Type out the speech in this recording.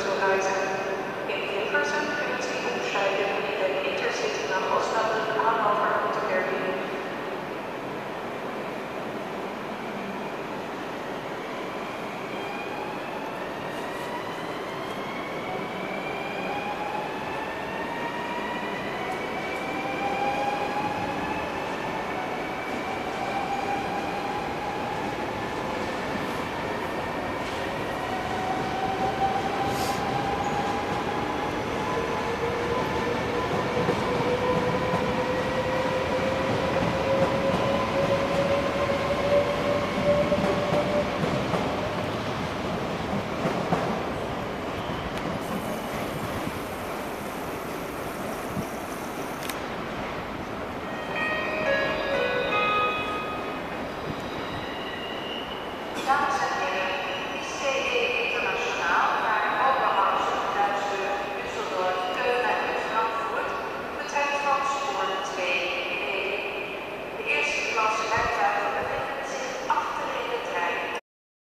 mental eyes Stop